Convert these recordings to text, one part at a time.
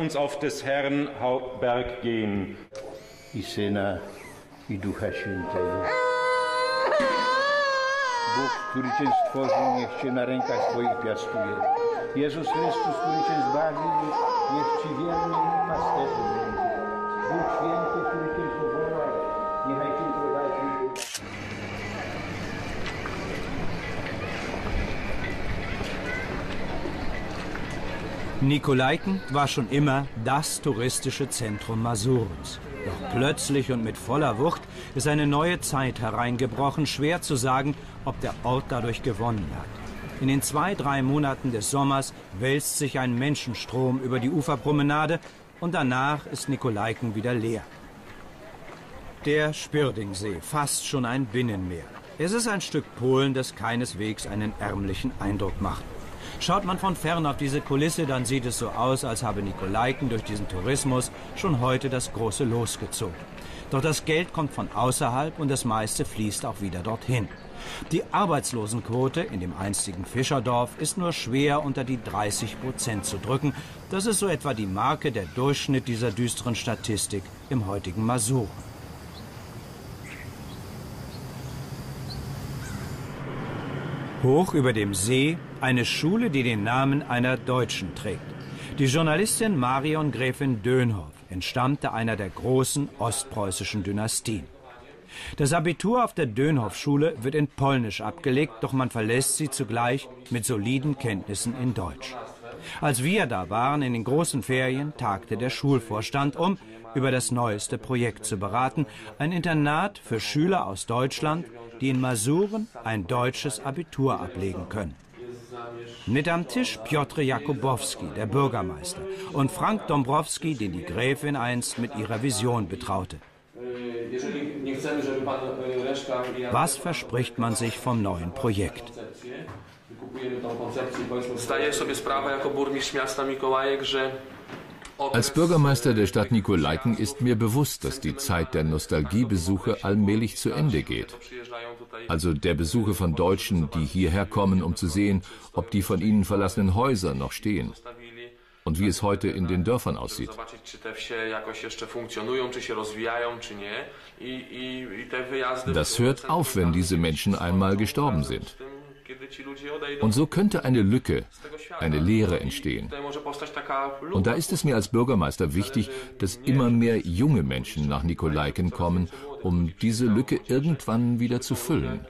uns auf des Herrn Hauptberg gehen. I Syna, i Ducha Świętego. Bóg, który Cię stworzył, niech Cię na rękach swoich piastuje. Jezus Chrystus, który Cię zbawił, niech Ci wierny pasterzy będzie. Duch Święty, który Cię powołał, Nikolaiken war schon immer das touristische Zentrum Masurens. Doch plötzlich und mit voller Wucht ist eine neue Zeit hereingebrochen, schwer zu sagen, ob der Ort dadurch gewonnen hat. In den zwei, drei Monaten des Sommers wälzt sich ein Menschenstrom über die Uferpromenade und danach ist Nikolaiken wieder leer. Der Spürdingsee, fast schon ein Binnenmeer. Es ist ein Stück Polen, das keineswegs einen ärmlichen Eindruck macht. Schaut man von fern auf diese Kulisse, dann sieht es so aus, als habe Nikolaiken durch diesen Tourismus schon heute das große Los gezogen. Doch das Geld kommt von außerhalb und das meiste fließt auch wieder dorthin. Die Arbeitslosenquote in dem einstigen Fischerdorf ist nur schwer unter die 30 Prozent zu drücken. Das ist so etwa die Marke der Durchschnitt dieser düsteren Statistik im heutigen Masuren. Hoch über dem See eine Schule, die den Namen einer Deutschen trägt. Die Journalistin Marion Gräfin Dönhoff entstammte einer der großen ostpreußischen Dynastien. Das Abitur auf der Dönhoff-Schule wird in Polnisch abgelegt, doch man verlässt sie zugleich mit soliden Kenntnissen in Deutsch. Als wir da waren in den großen Ferien, tagte der Schulvorstand, um über das neueste Projekt zu beraten, ein Internat für Schüler aus Deutschland, die in Masuren ein deutsches Abitur ablegen können. Mit am Tisch Piotr Jakubowski, der Bürgermeister, und Frank Dombrowski, den die Gräfin einst mit ihrer Vision betraute. Was verspricht man sich vom neuen Projekt? Zdaję sobie sprawę jako burmistrz miasta Mikołajek, że Als Bürgermeister der Stadt Nikolaiken ist mir bewusst, dass die Zeit der Nostalgiebesuche allmählich zu Ende geht. Also der Besuche von Deutschen, die hierher kommen, um zu sehen, ob die von ihnen verlassenen Häuser noch stehen und wie es heute in den Dörfern aussieht. Das hört auf, wenn diese Menschen einmal gestorben sind. Und so könnte eine Lücke, eine Leere entstehen. Und da ist es mir als Bürgermeister wichtig, dass immer mehr junge Menschen nach Nikolaiken kommen, um diese Lücke irgendwann wieder zu füllen.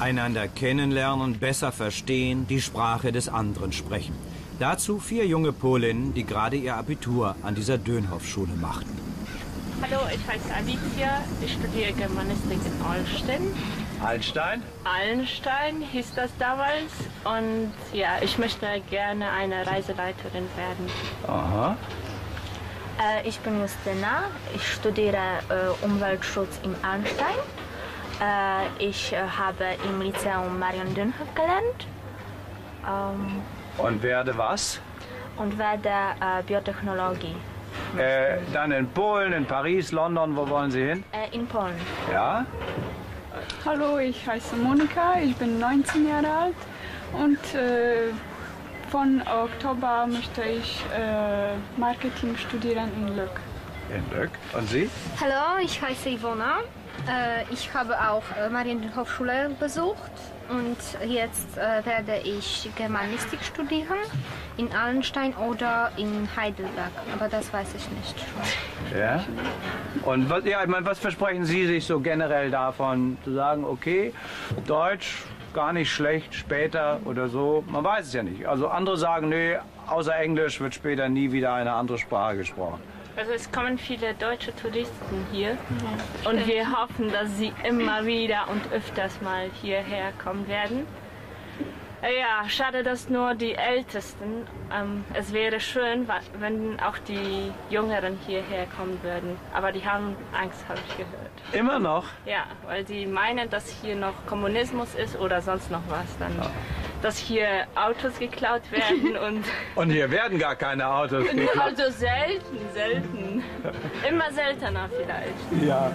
Einander kennenlernen, besser verstehen, die Sprache des anderen sprechen. Dazu vier junge Polinnen, die gerade ihr Abitur an dieser Dönhoff-Schule machten. Hallo, ich heiße Alicia. Ich studiere Germanistik in Alstein. Alstein? Allenstein hieß das damals. Und ja, ich möchte gerne eine Reiseleiterin werden. Aha. Äh, ich bin Justina. Ich studiere äh, Umweltschutz in Allenstein. Äh, ich äh, habe im Lyzeum Marion Dönhoff gelernt. Ähm, Und werde was? und werde äh, Biotechnologie. Äh, dann in Polen, in Paris, London, wo wollen Sie hin? Äh, in Polen. Ja? Hallo, ich heiße Monika, ich bin 19 Jahre alt und äh, von Oktober möchte ich äh, Marketing studieren in Lück. In Lück. Und Sie? Hallo, ich heiße Ivona. Äh, ich habe auch äh, Marienhochschule besucht und jetzt äh, werde ich Germanistik studieren in Allenstein oder in Heidelberg, aber das weiß ich nicht. Ja. Und was, ja, ich meine, was versprechen Sie sich so generell davon, zu sagen, okay, Deutsch gar nicht schlecht, später oder so, man weiß es ja nicht. Also andere sagen, nee, außer Englisch wird später nie wieder eine andere Sprache gesprochen. Also es kommen viele deutsche Touristen hier und wir hoffen, dass sie immer wieder und öfters mal hierher kommen werden. Äh, Ja, schade, dass nur die Ältesten. Ähm, es wäre schön, wenn auch die Jüngeren hierher kommen würden. Aber die haben Angst, habe ich gehört. Immer noch? Ja, weil sie meinen, dass hier noch Kommunismus ist oder sonst noch was. Dann, dass hier Autos geklaut werden und Und hier werden gar keine Autos geklaut. also selten, selten. Immer seltener vielleicht. Ja.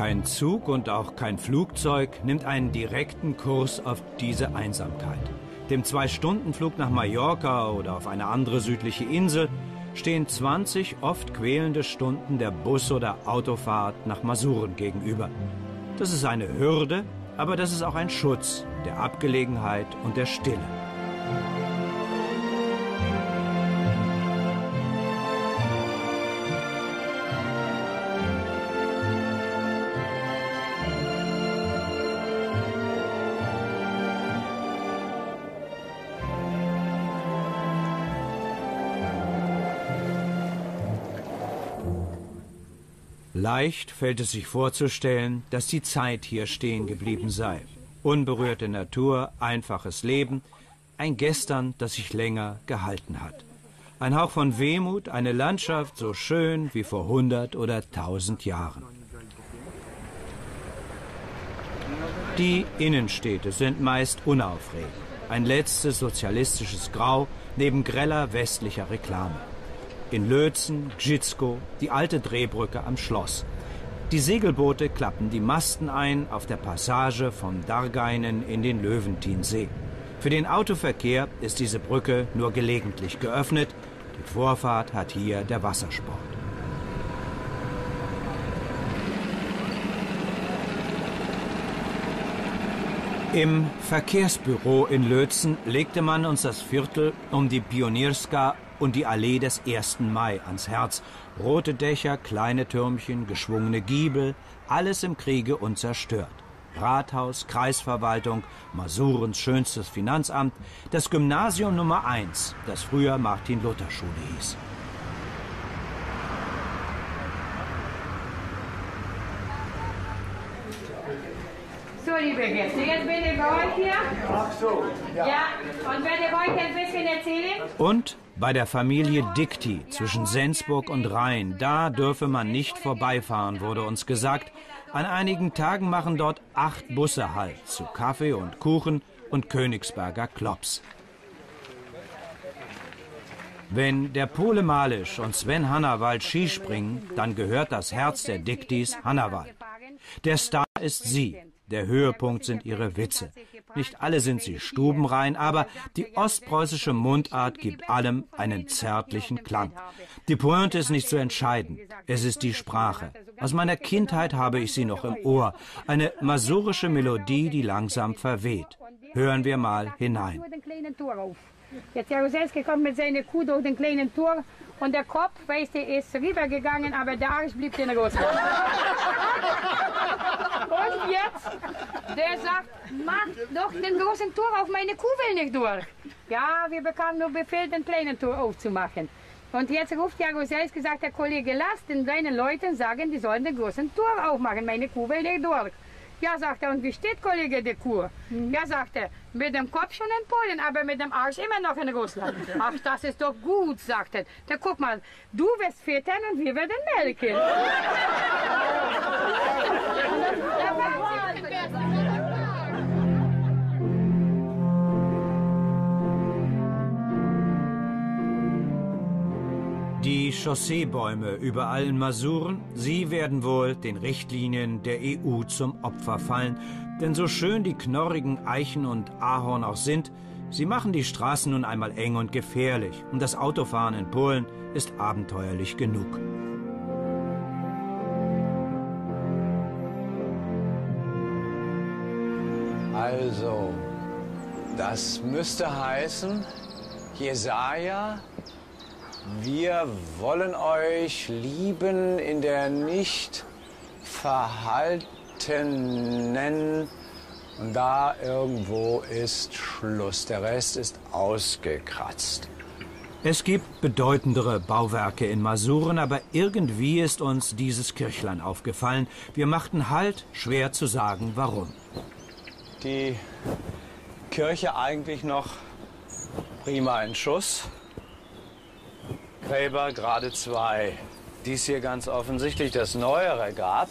Kein Zug und auch kein Flugzeug nimmt einen direkten Kurs auf diese Einsamkeit. Dem Zwei-Stunden-Flug nach Mallorca oder auf eine andere südliche Insel stehen 20 oft quälende Stunden der Bus- oder Autofahrt nach Masuren gegenüber. Das ist eine Hürde, aber das ist auch ein Schutz der Abgelegenheit und der Stille. Leicht fällt es sich vorzustellen, dass die Zeit hier stehen geblieben sei. Unberührte Natur, einfaches Leben, ein Gestern, das sich länger gehalten hat. Ein Hauch von Wehmut, eine Landschaft so schön wie vor hundert oder tausend Jahren. Die Innenstädte sind meist unaufregend. Ein letztes sozialistisches Grau neben greller westlicher Reklame in Lötzen, Gzitsko, die alte Drehbrücke am Schloss. Die Segelboote klappen die Masten ein auf der Passage vom Dargeinen in den Löwentinsee. Für den Autoverkehr ist diese Brücke nur gelegentlich geöffnet. Die Vorfahrt hat hier der Wassersport. Im Verkehrsbüro in Lötzen legte man uns das Viertel um die Pionierska und die Allee des 1. Mai ans Herz. Rote Dächer, kleine Türmchen, geschwungene Giebel, alles im Kriege unzerstört. Rathaus, Kreisverwaltung, Masurens schönstes Finanzamt, das Gymnasium Nummer 1, das früher Martin-Luther-Schule hieß. So, liebe Gäste, jetzt bin ich bei euch hier. Ach so, ja. Ja, und werde euch ein bisschen erzählen. Und bei der Familie Dicti zwischen Sensburg und Rhein, da dürfe man nicht vorbeifahren, wurde uns gesagt. An einigen Tagen machen dort acht Busse Halt zu Kaffee und Kuchen und Königsberger Klops. Wenn der Pole Malisch und Sven Hannawald Skispringen, dann gehört das Herz der Dictis Hannawald. Der Star ist sie, der Höhepunkt sind ihre Witze. Nicht alle sind sie stubenrein, aber die ostpreußische Mundart gibt allem einen zärtlichen Klang. Die Pointe ist nicht zu entscheiden. Es ist die Sprache. Aus meiner Kindheit habe ich sie noch im Ohr. Eine masurische Melodie, die langsam verweht. Hören wir mal hinein. Jetzt Jaruzelski kommt mit seiner Kuh durch den kleinen Tor und der Kopf, weißt du, ist rübergegangen, aber der Arsch blieb in Russland. und jetzt, der sagt, mach doch den großen Tor auf, meine Kuh will nicht durch. Ja, wir bekamen nur Befehl, den kleinen Tor aufzumachen. Und jetzt ruft Jaruzelski, sagt der Kollege, lass den kleinen Leuten sagen, die sollen den großen Tor aufmachen, meine Kuh will nicht durch. Ja, sagt er, und wie steht Kollege de Kur? Mhm. Ja, sagt er, mit dem Kopf schon in Polen, aber mit dem Arsch immer noch in Russland. Ach, das ist doch gut, sagt er. Da guck mal, du wirst füttern und wir werden melken. Die Chausseebäume überall in Masuren, sie werden wohl den Richtlinien der EU zum Opfer fallen. Denn so schön die knorrigen Eichen und Ahorn auch sind, sie machen die Straßen nun einmal eng und gefährlich. Und das Autofahren in Polen ist abenteuerlich genug. Also, das müsste heißen, Jesaja wir wollen euch lieben in der nicht verhaltenen und da irgendwo ist Schluss. Der Rest ist ausgekratzt. Es gibt bedeutendere Bauwerke in Masuren, aber irgendwie ist uns dieses Kirchlein aufgefallen. Wir machten Halt, schwer zu sagen, warum. Die Kirche eigentlich noch prima in Schuss. Gräber gerade zwei. Dies hier ganz offensichtlich das Neuere gab.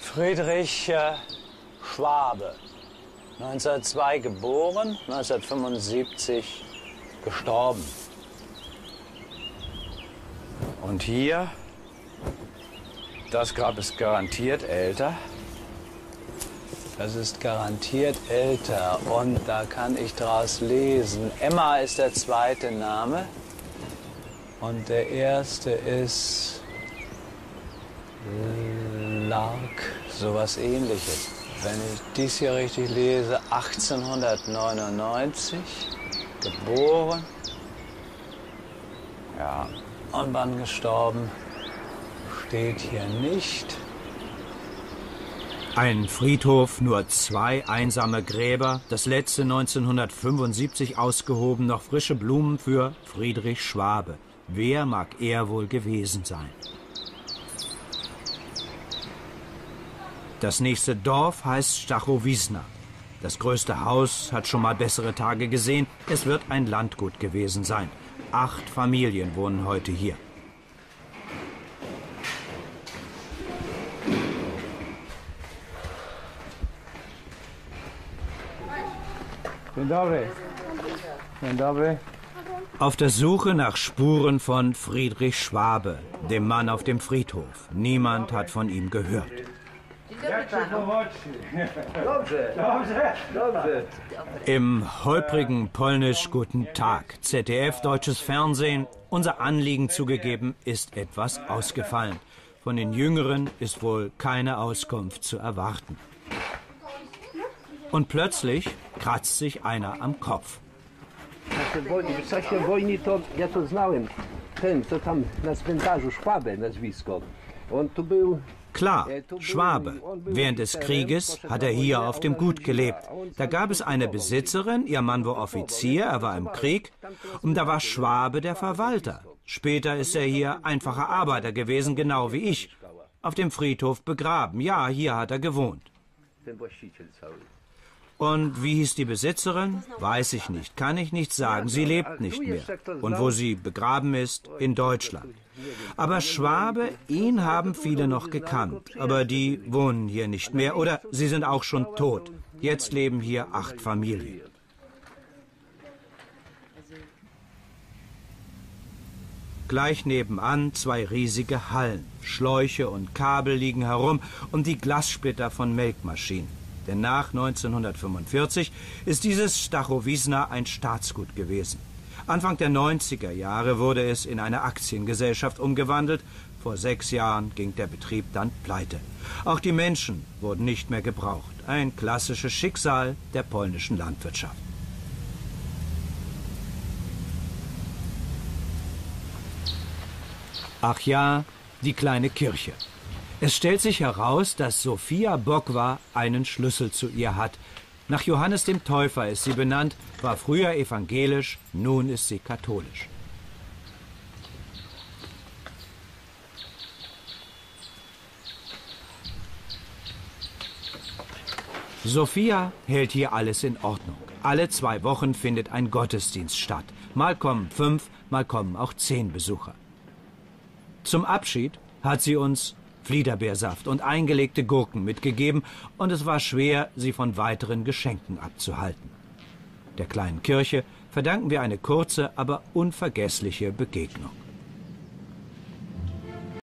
Friedrich äh, Schwabe, 1902 geboren, 1975 gestorben. Und hier Das Grab ist garantiert älter. Das ist garantiert älter und da kann ich draus lesen. Emma ist der zweite Name und der erste ist Lark, sowas ähnliches. Wenn ich dies hier richtig lese, 1899 geboren. Ja, und wann gestorben? Steht hier nicht. Ein Friedhof, nur zwei einsame Gräber, das letzte 1975 ausgehoben, noch frische Blumen für Friedrich Schwabe. Wer mag er wohl gewesen sein? Das nächste Dorf heißt Stachowisna. Das größte Haus hat schon mal bessere Tage gesehen. Es wird ein Landgut gewesen sein. Acht Familien wohnen heute hier. Auf der Suche nach Spuren von Friedrich Schwabe, dem Mann auf dem Friedhof. Niemand hat von ihm gehört. Im holprigen Polnisch Guten Tag, ZDF Deutsches Fernsehen, unser Anliegen zugegeben, ist etwas ausgefallen. Von den Jüngeren ist wohl keine Auskunft zu erwarten. Und plötzlich kratzt sich einer am Kopf. W czasie wojny to ja to znałem. Ten, co tam na cmentarzu, Szwabę nazwisko. On tu był Klar, Schwabe. Während des Krieges hat er hier auf dem Gut gelebt. Da gab es eine Besitzerin, ihr Mann war Offizier, er war im Krieg, und da war Schwabe der Verwalter. Später ist er hier einfacher Arbeiter gewesen, genau wie ich. Auf dem Friedhof begraben. Ja, hier hat er gewohnt. Und wie hieß die Besitzerin? Weiß ich nicht, kann ich nicht sagen. Sie lebt nicht mehr. Und wo sie begraben ist? In Deutschland. Aber Schwabe, ihn haben viele noch gekannt. Aber die wohnen hier nicht mehr oder sie sind auch schon tot. Jetzt leben hier acht Familien. Gleich nebenan zwei riesige Hallen. Schläuche und Kabel liegen herum und die Glassplitter von Melkmaschinen. Denn nach 1945 ist dieses Stachowisna ein Staatsgut gewesen. Anfang der 90er Jahre wurde es in eine Aktiengesellschaft umgewandelt. Vor sechs Jahren ging der Betrieb dann pleite. Auch die Menschen wurden nicht mehr gebraucht. Ein klassisches Schicksal der polnischen Landwirtschaft. Ach ja, die kleine Kirche. Es stellt sich heraus, dass Sophia Bokwa einen Schlüssel zu ihr hat. Nach Johannes dem Täufer ist sie benannt, war früher evangelisch, nun ist sie katholisch. Sophia hält hier alles in Ordnung. Alle zwei Wochen findet ein Gottesdienst statt. Mal kommen fünf, mal kommen auch zehn Besucher. Zum Abschied hat sie uns Fliederbeersaft und eingelegte Gurken mitgegeben, und es war schwer, sie von weiteren Geschenken abzuhalten. Der kleinen Kirche verdanken wir eine kurze, aber unvergessliche Begegnung.